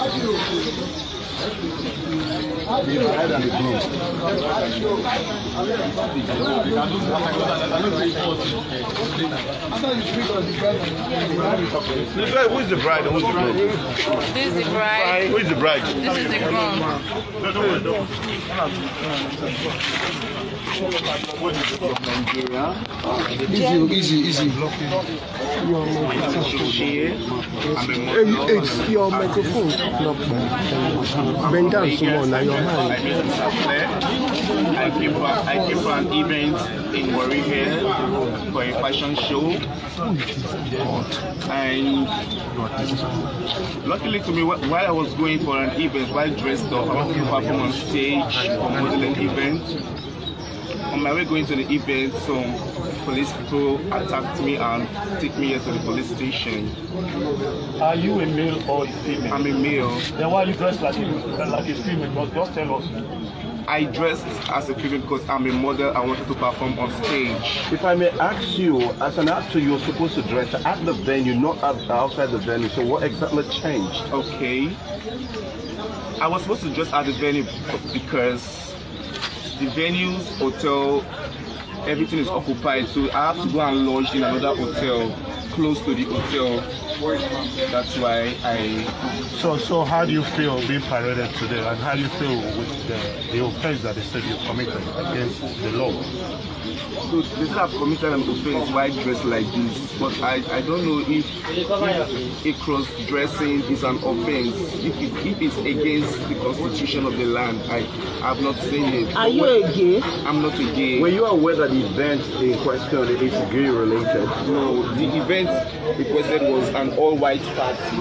who is the bride and who is the groom? This is the bride. Who is the bride? This is the groom. Easy, easy, easy. Hey, it's your microphone. Bend down some more now, your hand. I came for I came for an event in here for a fashion show. And luckily to me, while I was going for an event, while dressed up, I to perform on stage for modeling event. On my way going to the event, some police people attacked me and took me here to the police station. Are you a male or a female? I'm a male. Then why are you dressed like a, like a female? Just, just tell us. I dressed as a female because I'm a model. I wanted to perform on stage. If I may ask you, as an actor, you're supposed to dress at the venue, not at, outside the venue. So what exactly changed? Okay. I was supposed to dress at the venue because the venue's hotel, everything is occupied. So I have to go and lodge in another hotel close to the hotel. That's why I. So, so how do you feel being paraded today, and how do you feel with the, the offense that they said you committed against the law? So they said I've committed an offense while dressed like this, but I, I don't know if, if a cross dressing is an offense. If, it, if it's against the constitution of the land, I have not seen it. Are you a gay? I'm not a gay. Were you aware that the event in question is gay related? No, the event requested was an all-white party.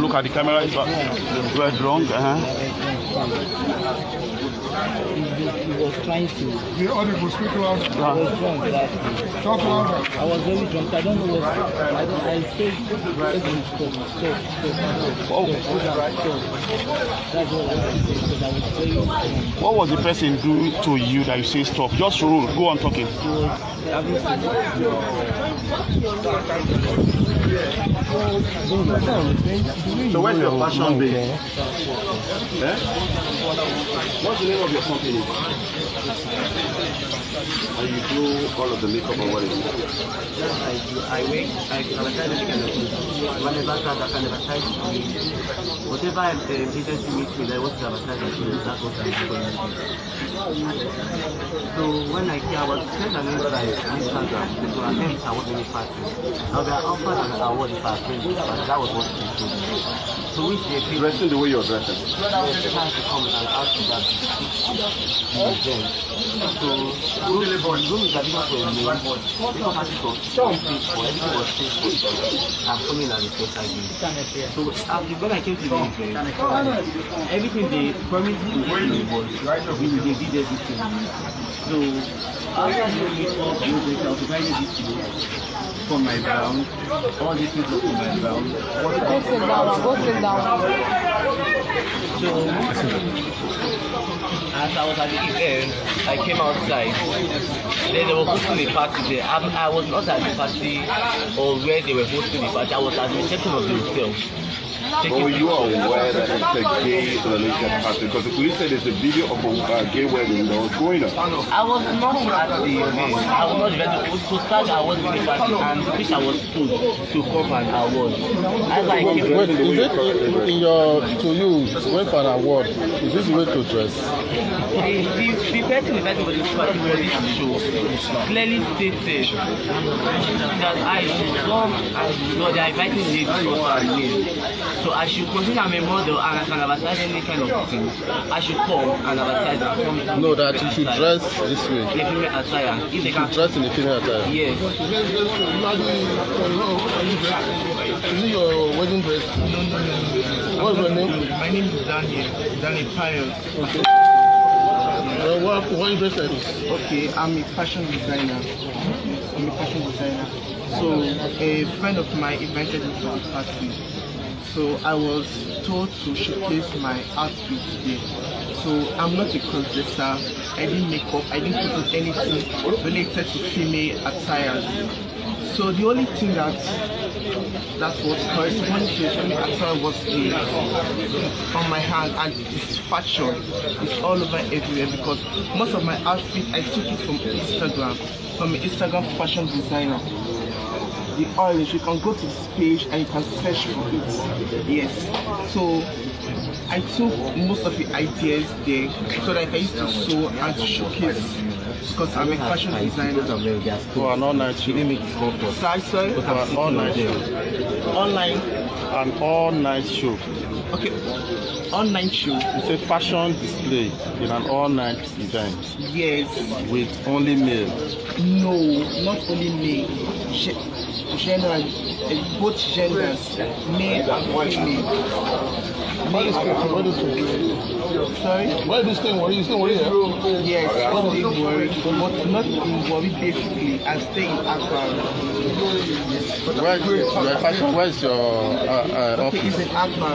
Look at the camera. You are drunk. Uh-huh. He was trying to. The audible speak I loud. was drunk last Talk louder. I was very drunk. I don't know what. I. I said, "Stop, stop, stop, stop, stop, stop." That's all I say because I was very drunk. What was the person do to you that you say stop? Just rule. Go on talking. Was having sex. So where's your fashion base? Eh? What's the name of your company? And you do all of the makeup and what it is? I do. I work. I advertise this kind of thing. Whenever I can advertise whatever um, agency meets me, I want to advertise. That's what I'm doing. So when I hear about send an invite on Instagram to attend award winning party, I'll be offered an award if I attend this party. That was what he told me. Think Dressing the way you're dressing. To everything to they promised me to was they did everything. So after to for my ground. All these things were for my ground. Go sit down. Go sit down. So as I was at the event, I came outside. Then they were hosting a party there. I, I was not at the party or where they were hosting the party. I was at the reception of the hotel. But were you aware that it's a gay related party? Because the police said there's a video of a uh, gay wedding that was going on. I was not at the event. I was not ready to start. I was in the party and which I was told to come and I was. As I came, Wait, is it in, in your to you went for an award? Is this the way to dress? the, the, the person invited for this party for this show clearly stated that I should come and no, they are inviting ladies and men. So I should consider I'm a model and I can advertise any kind of thing. I should come and advertise and come. No, that you should dress this way. in a female attire. If they You can. should dress in a female attire. Yes. Is it your wedding dress? No, no, no. What's your name? My name is Daniel. Daniel Pius. Okay. Uh, what, what you dress like this? Okay, I'm a fashion designer. I'm a fashion designer. So a friend of mine invited me to the party. So I was told to showcase my outfit today. So I'm not a crossdresser. I didn't make up. I didn't put in anything related to female attire. So the only thing that that was corresponding to the actual was the, on my hand and it's fashion. It's all over everywhere because most of my outfit I took it from Instagram, from an Instagram fashion designer. The orange, you can go to this page and you can search for it. Yes. So I took most of the ideas there so that I used to sew and to showcase because I'm a fashion designer. Both of them, they are For an all-night She didn't make it for. So I saw it Both For are an sitting all-night there. show. online. An all-night show. Okay, online show. It's a fashion display in an all-night event Yes. with only male. No, not only me. Ge- general, uh, both genders, male and female. What is it? What is it? Sorry? Why this thing? What are you saying? What are Yes, I'm in worry, but not in worry basically. I stay in Accra. Where, your fashion, where's your uh, uh, Okay, it's office? in Accra.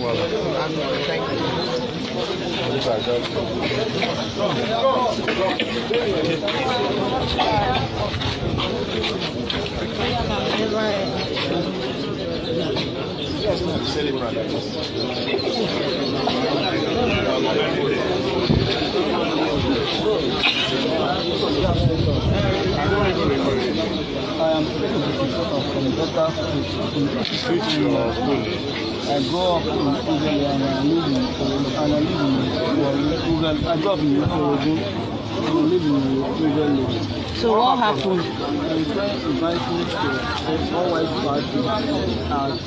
Well, Accra, thank you. I grew up in Israel and I live in and I live in Israel. I grew up in Oregon I live in Israel. So what happened? My friend invited to a all-white party at uh.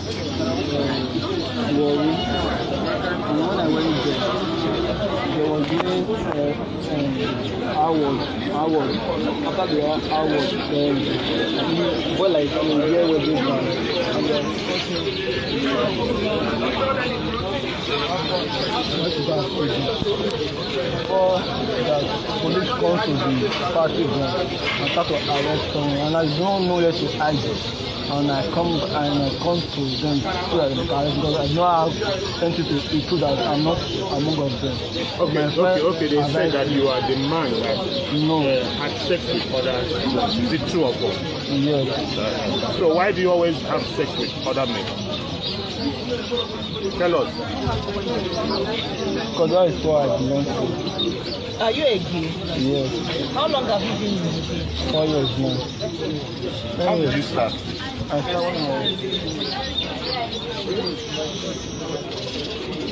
And when I went there, there was doing uh, um, award, award. After the award, then um, well, like a year wedding band. And then? Before that, police come to the party ground and start to arrest someone, and I don't know where to hide. And I come and I come to them so that they can arrest because I don't have anything to so that I'm not among of them. Okay, My okay, friend okay. They said that you are the man that No, uh, had sex with others. Is it true or false? yes. So why do you always have sex with other men? Tell us. Because that is what I belong to. Are you a gay? Yes, How long have you been in the four years now. How did you start? I started my Are you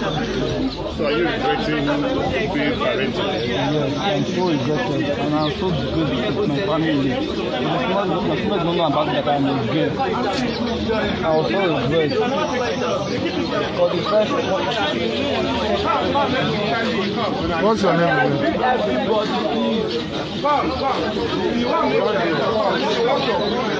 So are you regretting being parental? Yes, I'm so regretted and I'm so disgraced with my family. My family don't know about that I'm a gay. I was so regret. For the first What's your name? Wait,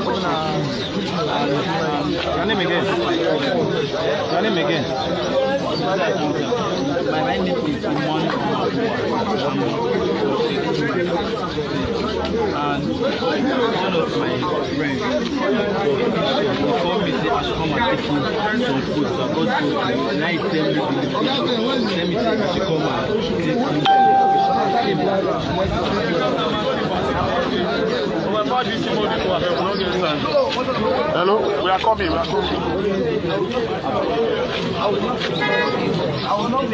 Your name again? Your name again? My, name is Imon. And one of my friends called me say I should come and take him some food. So I go to now he tell me tell me say I come and take Hello, we are coming. We are coming. I was not